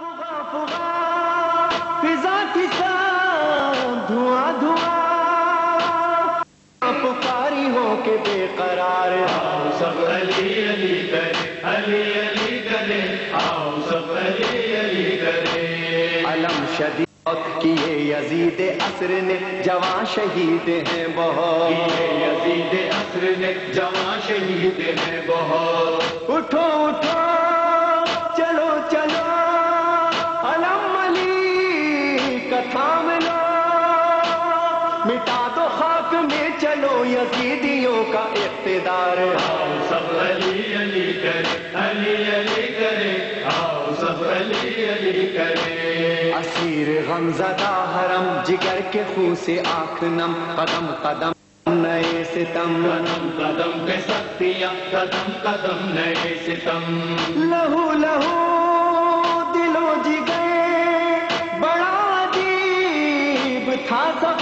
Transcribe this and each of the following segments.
धुआँ धुआँ। पुकारी हो के बेकरार आओ सब अली अली करे अली अली करे आओ सब अली अली करे। अलम शदीद किए यजीद असर ने जवां शहीद हैं बहुत। यजीद असर ने जवां शहीद हैं बहुत। उठो उठो यजीदियों का इख्तिदार आओ सब अली अली करे अली अली करे आओ सब अली अली करे। असीर गमजदा हरम जिगर के खून से आँख नम कदम कदम नए सितम। कदम कदम पे सख्तियाँ कदम कदम नए सितम। लहू लहू दिलो जिगर बड़ा अजीब था सफ़र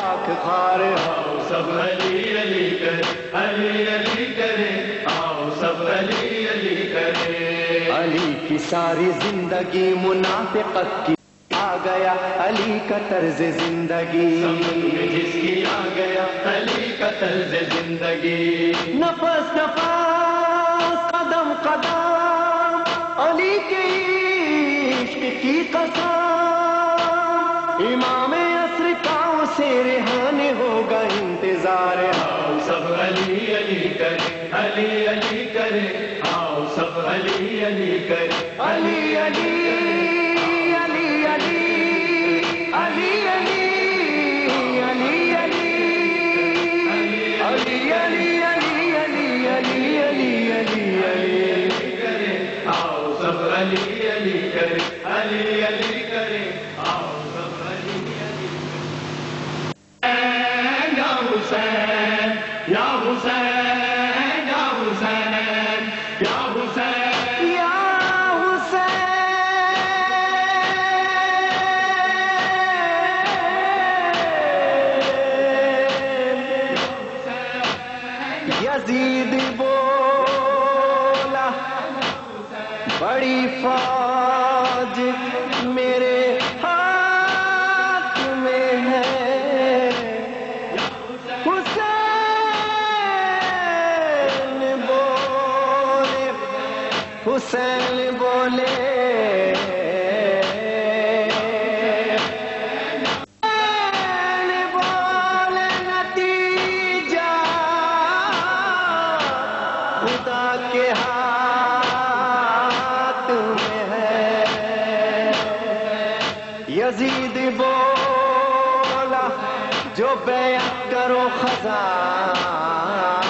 लाख खार आओ सब अली अली करे अली अली करे आओ सब अली अली करे। अली की सारी ज़िंदगी मुनाफिकत की आ गया अली का तर्ज ज़िंदगी। जिसकी आ गया अली का तर्ज ज़िंदगी। नफस नफस कदम कदम अली के इश्क की कसम। इमाम Yeah. यजीद बोला जो बया करो खजाना।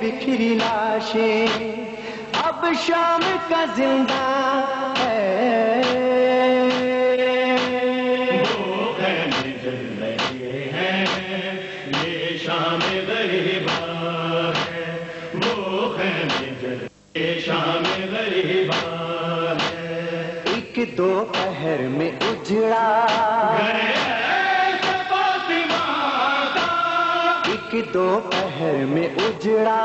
बिखरी लाशें। अब शाम का ज़िंदा दोपहर में उजड़ा।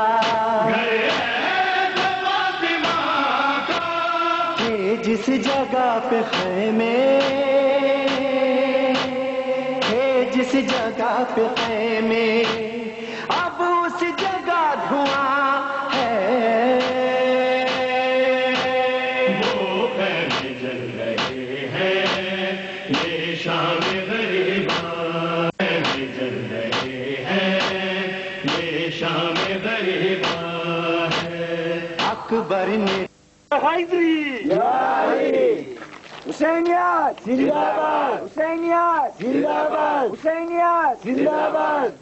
जिस जगह पे खेमे है जिस जगह पे खैमे शाम गरीबा है। अकबर ने हुसैनियत जिंदाबाद। हुसैनियत जिंदाबाद। हुसैनियत जिंदाबाद।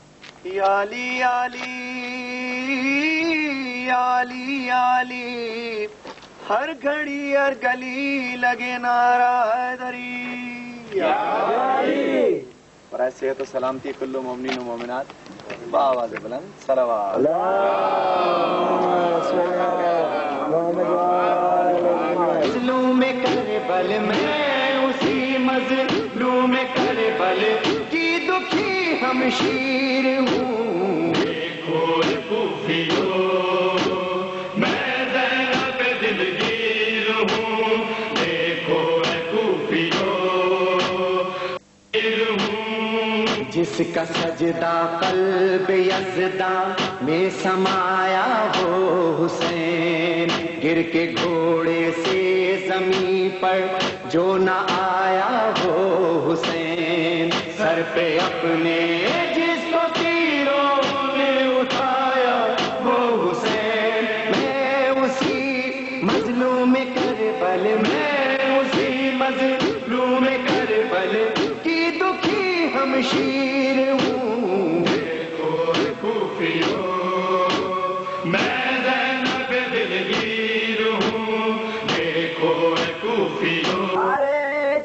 याली याली याली याली। हर घड़ी हर गली लगे नारा हैदरी और ऐसे तो सलामती कुल्लू मोमिन मोमिनात। बावाज बुलंद सलावात। में कर बल में उसी मजलू में कर बल की दुखी हम शीर हूँ। जिसका सजदा, कल्ब यजदा, में समाया हो हुसैन। गिर के घोड़े से जमी पर जो न आया हो हुसैन। सर पे अपने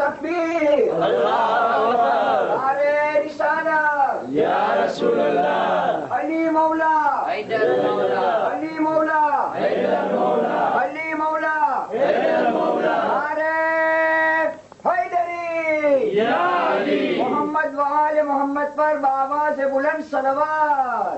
तकबीर अरे अल्लाह अली मौला। अली मौला। अली मौला। हैदर मौला। अरे हैदरी मोहम्मद वाले मोहम्मद पर बाबा से बुलंद सलवार।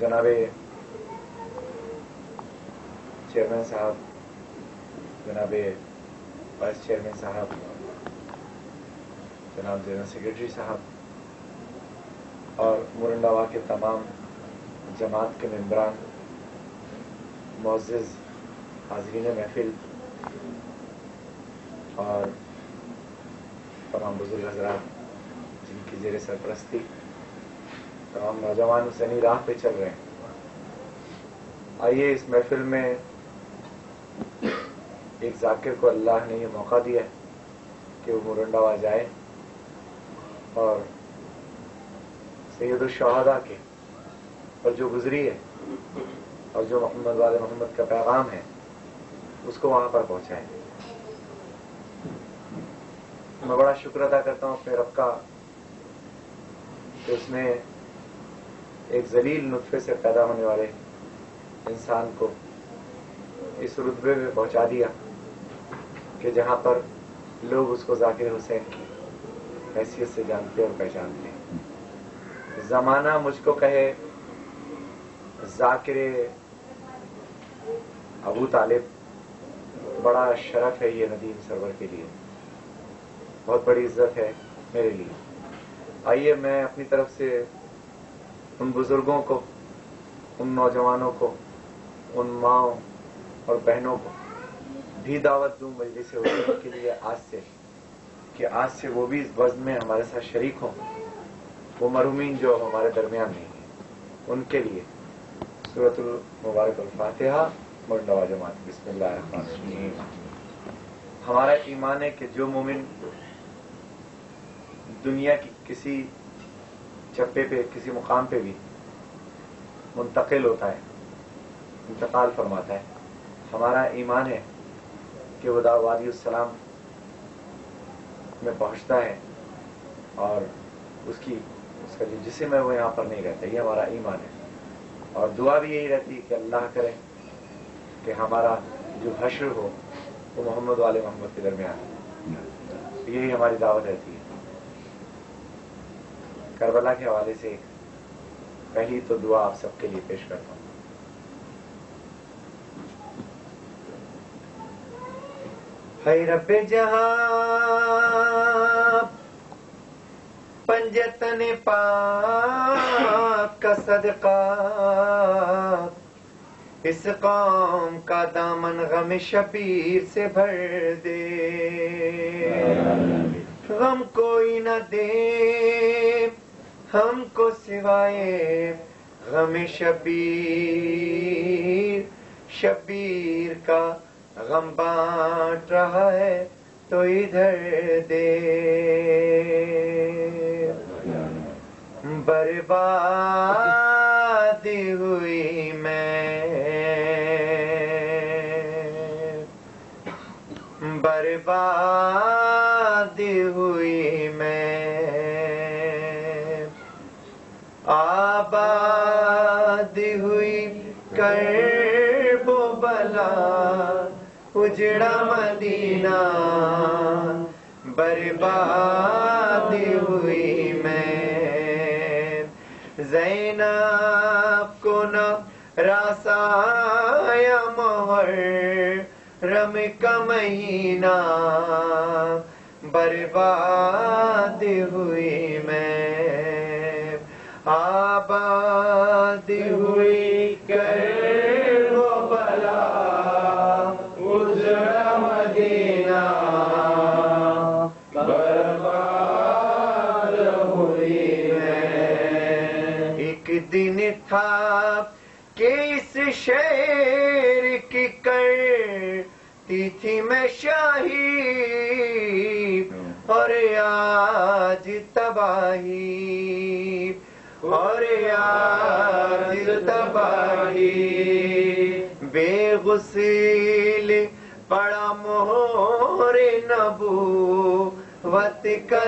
जनाबे चेयरमैन साहब जनाबे वाइस चेयरमैन साहब जनाब जनरल सेक्रेटरी साहब और मुरंडावा के तमाम जमात के मेम्बरान मोजिज़ हाजरीन महफिल, और तमाम बुज़ुर्ग हजरात जेर सरपरस्ती। तमाम नौजवान सनी राह पे चल रहे हैं। आइए इस महफिल में एक जाकिर को अल्लाह ने ये मौका दिया कि वो मुरंडावा जाए और सैयद शहादा के और जो गुजरी है और जो मोहम्मद वाले मोहम्मद का पैगाम है, उसको वहाँ पर पहुँचाए। मैं बड़ा शुक्र अदा करता हूँ अपने रब का कि उसने एक जलील नुतफे से पैदा होने वाले इंसान को इस रुतबे में पहुँचा दिया कि जहाँ पर लोग उसको जाकिर हुसैन की हैसियत से जानते और पहचानते हैं। जमाना मुझको कहे, जाकिर अबू तालिब, बड़ा शरफ है ये नदीम सरवर के लिए। बहुत बड़ी इज़्ज़त है मेरे लिए। आइए, मैं अपनी तरफ़ से उन बुज़ुर्गों को, उन नौजवानों को, उन माओ और बहनों को भी दावत दूँ मजलिस के लिए आज से, कि आज से वो भी इस वज़न में हमारे साथ शरीक हों। वो मरूमीन जो हमारे दरमियान नहीं है, उनके लिए सूरत मुबारक फातिहा और नवाजमात बिस्मिल्लाह हमारा ईमान है कि जो मोमिन दुनिया की किसी चप्पे पे किसी मुकाम पे भी मुंतकिल होता है इंतकाल फरमाता है। हमारा ईमान है कि वो दावादीसलाम में पहुँचता है और उसकी उसका जो जिसम है वो यहाँ पर नहीं रहता ये हमारा ईमान है। और दुआ भी यही रहती है कि अल्लाह करे कि हमारा जो हश्र हो वो मोहम्मद वाले मोहम्मद के दरमियान यही हमारी दावत रहती है। करबला के हवाले से पहली तो दुआ आप सबके लिए पेश करता हूँ। है रब जहाँ पंजतन पाक का सदका इस कौम का दामन गम शबीर से भर दे। गम कोई न दे हमको सिवाय गम शबीर शबीर का गम बांट रहा है तो इधर दे बर्बाद हुई मैं। बर्बाद उजड़ा मदीना, बर्बाद हुई मैं। जैनब को न रासाया मोहर, रम का महीना बर्बाद हुई शेर की करती थी मैं शाही और आज तबाही और आज तबाही बेगुसील पड़ा मोहर नबू वत का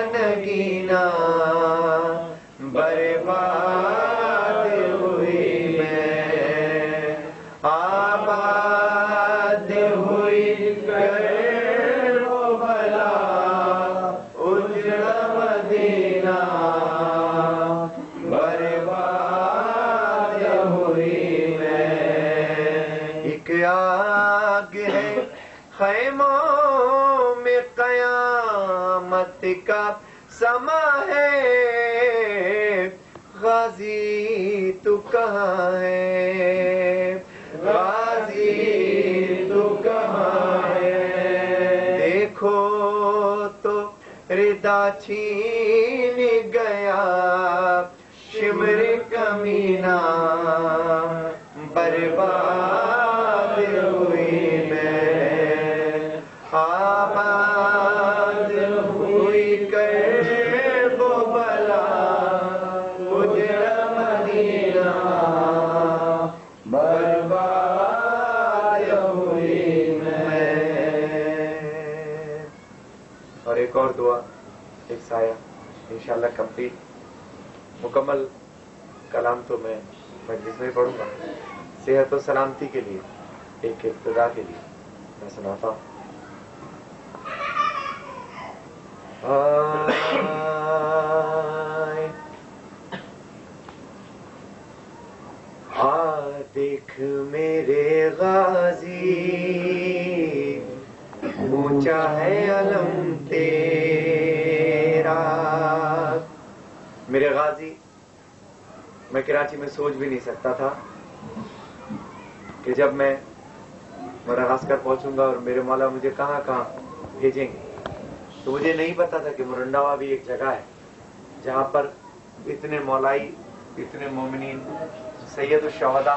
समा है। गाजी, तू कहाँ है? गाजी, तू कहाँ है? देखो तो रिदा छीन गया, शिमर कमीना। इंशाल्लाह कंप्लीट मुकम्मल कलाम तो मैं मजलिस में पढ़ूँगा। सेहत और सलामती के लिए, एक इब्तदा के लिए मैं सुनाता हूँ। देख मेरे गाजी, ऊँचा है अलम तेरा। मेरे गाजी, मैं कराची में सोच भी नहीं सकता था कि जब मैं मडागास्कर पहुंचूँगा और मेरे मौला मुझे कहाँ कहाँ भेजेंगे तो मुझे नहीं पता था कि मुरंडावा भी एक जगह है, जहाँ पर इतने मौलाई, इतने मोमिनीन सैयद शहदा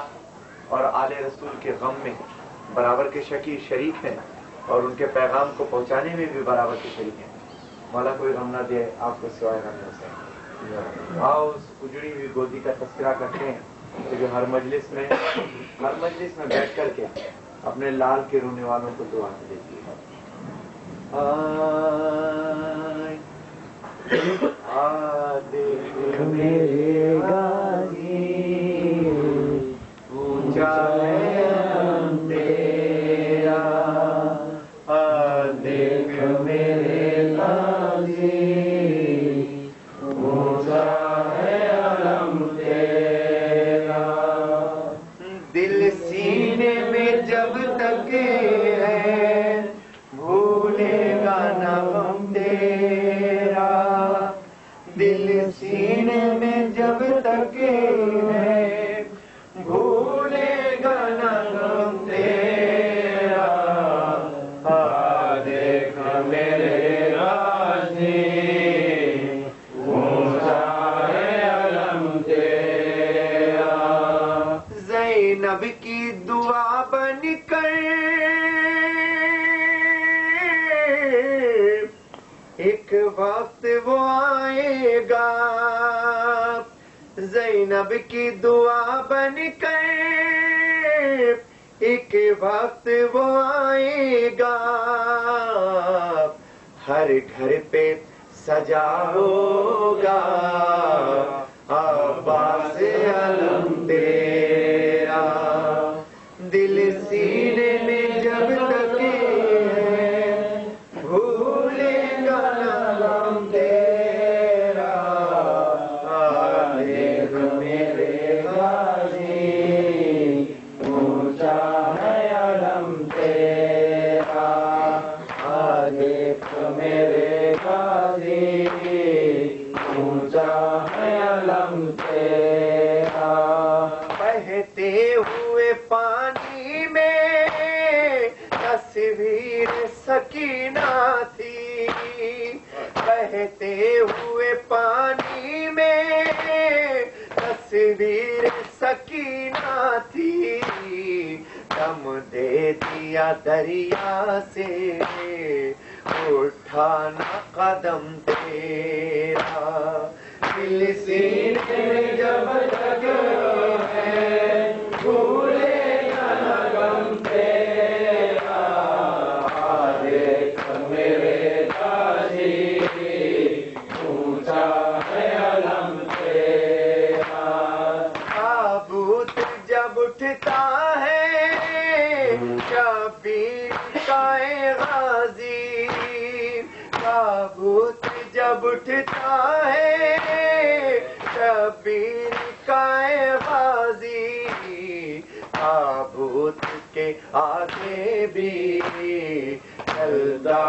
और आले रसूल के गम में बराबर के शकी शरीक हैं और उनके पैगाम को पहुँचाने में भी बराबर के शरीक हैं। मौला कोई गम ना दे, आपको सिवाय गम से आओ उस उजड़ी हुई गोदी का तस्करा करते हैं तो जो हर मजलिस में हर मजलिस में बैठ करके अपने लाल के रोने वालों को दुआ देती है आ, आ देख जैनब की दुआ बन कर एक वक्त वो आएगा। जैनब की दुआ बन कर एक वक्त वो आएगा। हर घर पे सजा होगा। अब्बास अलम तेरा सीने में भी चलता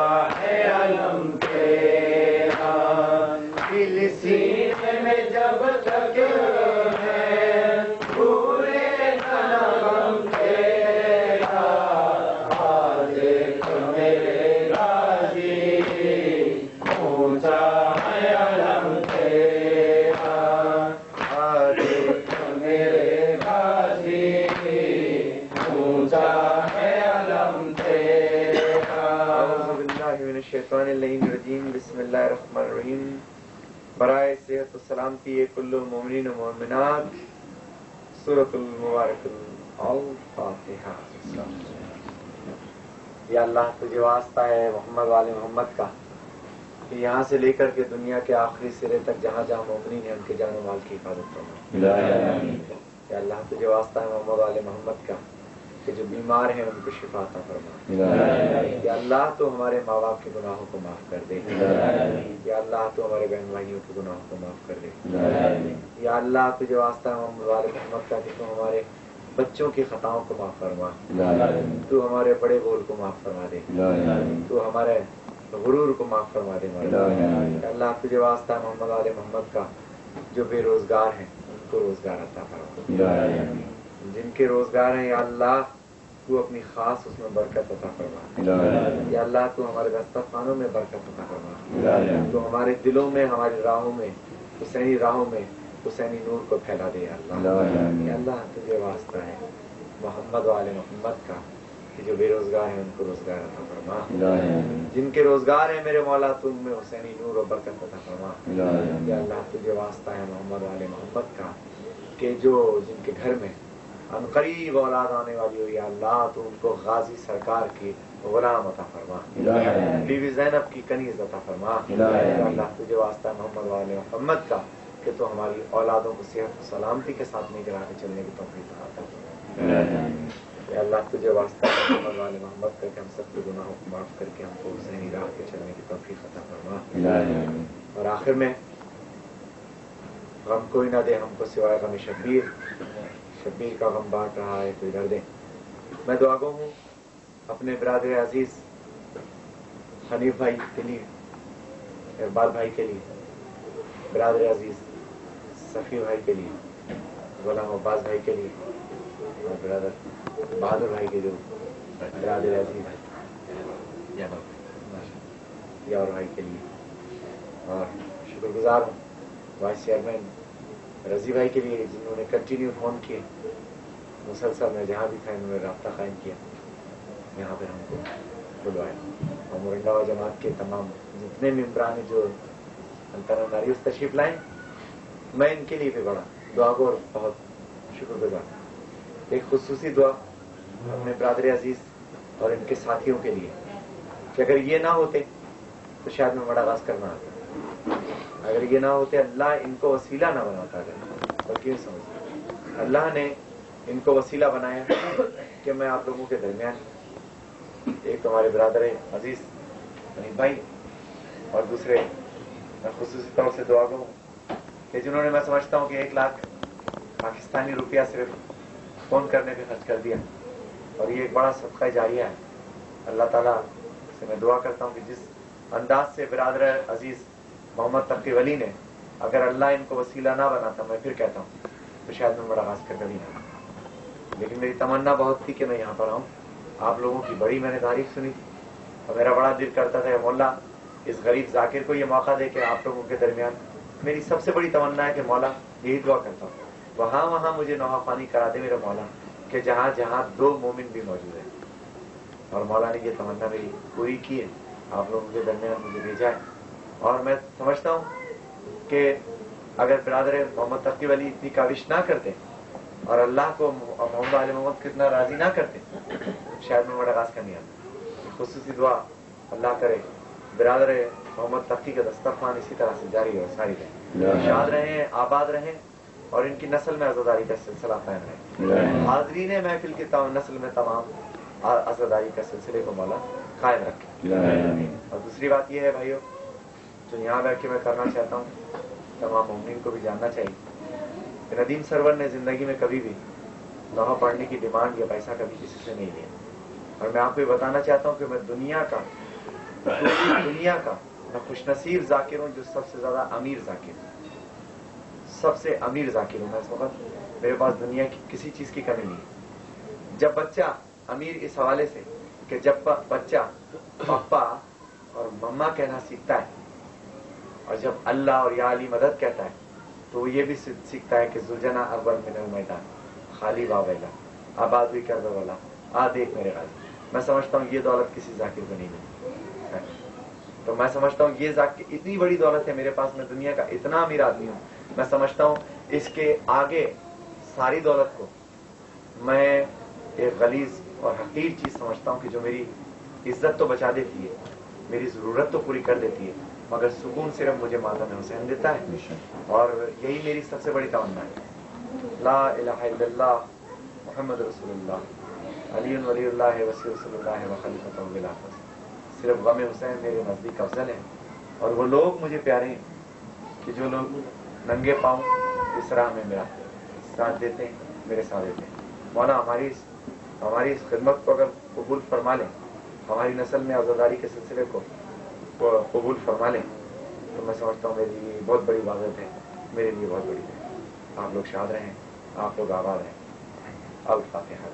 है कुल्लु मोमिन मोमिनात सूरतुल फातिहा या अल्लाह तुझे वास्ता है मोहम्मद वाले मोहम्मद का कि यहाँ से लेकर के दुनिया के आखिरी सिरे तक जहाँ जहाँ मोमिन है उनके जानो माल की हिफाजत करना। या अल्लाह तुझे वास्ता है मोहम्मद वाले मोहम्मद का। कि जो बीमार हैं उनको शिफा अता फरमा या अल्लाह तो हमारे माँ बाप के गुनाहों को माफ़ कर दे। या अल्लाह तो हमारे बहन भाइयों के गुनाहों को माफ़ कर दे। या अल्लाह तुझे वास्ता है मोहम्मद वाले मोहम्मद का कि तू हमारे बच्चों की खताओं को माफ़ फरमा। तू हमारे बड़े बोल को माफ़ फरमा दे। तू हमारे गुरूर को माफ़ फरमा दे अल्लाह तुझे वास्ता मोहम्मद आले मोहम्मद का जो बेरोजगार हैं उनको रोज़गार अता फरमा। जिनके रोज़गार हैं या अल्लाह तू अपनी खास उसमें बरकत अता फरमा। या अल्लाह तू हमारे दस्तरखानों में बरकत अता फरमा। तो हमारे दिलों में हमारी राहों में हुसैनी राहों में हुसैनी नूर को फैला दे अल्लाह। अल्लाह तुझे वास्ता है। मोहम्मद वाले मोहम्मद का कि जो बेरोजगार है उनको रोज़गार अता फरमा। जिनके रोज़गार है मेरे मौला तुम में हुसैनी नूर और बरकत अता फरमा। या अल्लाह तुझे वास्ता है मोहम्मद वाले मोहम्मद का के जो जिनके घर में अनकरीब औलाद आने वाली हो या अल्लाह तो उनको गाजी सरकार की गुलाम अता फरमा। बीवी जैनब की कनीज अता फरमा। अल्लाह तुझे वास्ता मोहम्मद वाले मोहम्मद का कि तो हमारी औलादों को सेहत सलामती के साथ निगरान के चलने की तोफीक अता अल्लाह तुझे वास्ता मोहम्मद वाले मोहम्मद का कि हम सबके गुनाहों को माफ़ करके हमको हुसैनी राह पे चलने की तोफीक अता फरमा। और आखिर में गम कोई ना दे हमको सिवाय गम शब्बीर शब्बीर का गम बांट रहा है कोई दर्द मैं दुआ गो हूँ अपने बरदर अज़ीज़, हनीफ भाई के लिए, इकबाल भाई के लिए, बरदर अज़ीज़, सफ़ी भाई के लिए, गुलाम अब्बास भाई के लिए, और ब्रदर बहादुर भाई के जो बरदर अज़ीज़ यार भाई के लिए। और शुक्रगुजार हूँ, वाइस चेयरमैन रज़ी भाई के लिए जिन्होंने कंटिन्यू फ़ोन किए, मुसलसल में जहाँ भी था, इन्होंने रबता कायम किया। यहाँ पर हमको बुलवाया। और मुरंडावा जमात के तमाम जितने मेम्बरान जो उस तशरीफ़ लाए, मैं इनके लिए भी बड़ा दुआ को और बहुत शुक्रगुजार एक खसूसी दुआ अपने बरदर अज़ीज़ और इनके साथियों के लिए कि अगर ये ना होते तो शायद मैं बड़ा गाज करना आता। अगर ये ना होते, अल्लाह इनको वसीला ना बनाता अगर क्यों समझ? अल्लाह ने इनको वसीला बनाया कि मैं आप लोगों के दरमियान एक तुम्हारे बरदर अज़ीज़ अनिल भाई, और दूसरे, मैं खसूसी तौर से दुआ करूँ कि जिन्होंने मैं समझता हूँ कि एक लाख पाकिस्तानी रुपया सिर्फ़ फ़ोन करने पे खर्च कर दिया। और ये एक बड़ा सबका जारिया है। अल्लाह ताला से मैं दुआ करता हूँ कि जिस अंदाज से बरदर अज़ीज़ मोहम्मद तकी वली ने, अगर अल्लाह इनको वसीला ना बनाता, मैं फिर कहता हूँ तो शायद मैं बड़ा खास कर कभी ना। लेकिन मेरी तमन्ना बहुत थी कि मैं यहाँ पर आऊँ। आप लोगों की बड़ी मैंने तारीफ़ सुनी। थी और मेरा बड़ा दिल करता था मोल्ला इस गरीब जाकिर को ये मौका दे के आप लोगों के दरमियान मेरी सबसे बड़ी तमन्ना है कि मौला, यही दुआ करता हूँ। वहाँ वहाँ मुझे नवाफानी करा दे मेरा मौला, कि जहाँ जहाँ दो मोमिन भी मौजूद है। और मौला ने ये तमन्ना मेरी पूरी की है। आप लोगों के दरमियान मुझे भेजा है। और मैं समझता हूँ कि अगर बरदर मोहम्मद तकी वली इतनी काविश ना करते और अल्लाह को मोहम्मद आल मोहम्मद को इतना राज़ी ना करते शायद मैं बड़ा राज करनी आता खसूसी दुआ अल्लाह करे बरदर मोहम्मद तकी का दस्तरखान इसी तरह से जारी और सारी रहे। शाद रहे आबाद रहे और इनकी नस्ल में आजादारी का सिलसिला कायम रहे। हाजरी हाजरीन महफिल की नस्ल में तमाम आजादारी का सिलसिले को मौला कायम रखे। और दूसरी बात यह है भाइयों जो यहाँ बैठ के मैं करना चाहता हूँ। तमाम मुमकिन को भी जानना चाहिए। नदीम सरवर ने ज़िंदगी में कभी भी लोहा पढ़ने की डिमांड या पैसा कभी किसी से नहीं लिया। और मैं आपको बताना चाहता हूँ कि मैं दुनिया का दुनिया का, मैं खुशनसीब जाकिर हूँ जो सबसे ज़्यादा अमीर जाकिर हूँ। सबसे अमीर जाकिर हूँ। मैं इस वक्त मेरे पास दुनिया की किसी चीज़ की कमी नहीं है। जब बच्चा अमीर इस हवाले से कि जब बच्चा पापा और मम्मा कहना सीखता है और जब अल्लाह और या अली मदद कहता है तो ये भी सीखता है कि जुलझना अव्वल मिनल मैदान, खाली वावेला आबाद भी कर वाला, आ देख मेरे गाजी मैं समझता हूँ ये दौलत किसी जाकिर को नहीं मिली। तो मैं समझता हूँ ये जाकिर, इतनी बड़ी दौलत है मेरे पास, मैं दुनिया का इतना अमीर आदमी हूँ। मैं समझता हूँ इसके आगे सारी दौलत को मैं एक गलीज और हकीर चीज़ समझता हूँ कि जो मेरी इज़्ज़त तो बचा देती है, मेरी ज़रूरत तो पूरी कर देती है मगर सुकून सिर्फ़ मुझे मातम हुसैन देता है। और यही मेरी सबसे बड़ी तमन्ना है। ला इल्लल्लाह मोहम्मद रसूलुल्लाह। अली वलीउल्लाह वसी रसूलुल्लाह सिर्फ़ गम हुसैन मेरे नज़दीक अफजल है। और वो लोग मुझे प्यारे हैं कि जो लोग नंगे पाँव इस राह में मेरा साथ देते हैं मेरे साथ देते हैं। मौला हमारी हमारी इस खिदमत को अगर कबूल फरमा लें हमारी नस्ल में आजादारी के सिलसिले को कबूल फरमा लें तो मैं समझता हूँ मेरे लिए बहुत बड़ी इबादत है, मेरे लिए बहुत बड़ी है। आप लोग शाद रहें आप लोग आबाद रहें अब फातिहा